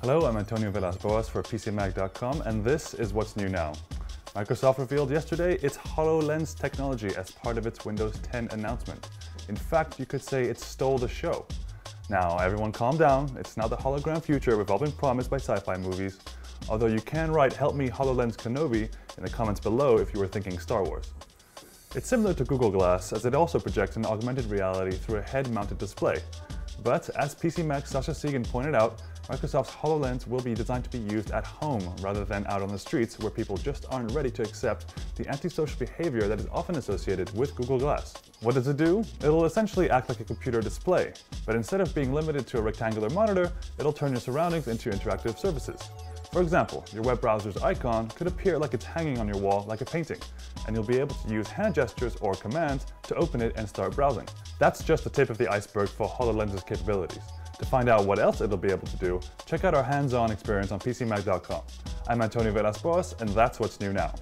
Hello, I'm Antonio Villas-Boas for PCMag.com and this is what's new now. Microsoft revealed yesterday its HoloLens technology as part of its Windows 10 announcement. In fact, you could say it stole the show. Now, everyone calm down, it's not the hologram future we've all been promised by sci-fi movies, although you can write Help Me HoloLens Kenobi in the comments below if you were thinking Star Wars. It's similar to Google Glass as it also projects an augmented reality through a head-mounted display. But as PC PCMag's Sascha Segan pointed out, Microsoft's HoloLens will be designed to be used at home rather than out on the streets where people just aren't ready to accept the antisocial behavior that is often associated with Google Glass. What does it do? It'll essentially act like a computer display, but instead of being limited to a rectangular monitor, it'll turn your surroundings into interactive surfaces. For example, your web browser's icon could appear like it's hanging on your wall like a painting, and you'll be able to use hand gestures or commands to open it and start browsing. That's just the tip of the iceberg for HoloLens' capabilities. To find out what else it'll be able to do, check out our hands-on experience on PCMag.com. I'm Antonio Villas-Boas, and that's what's new now.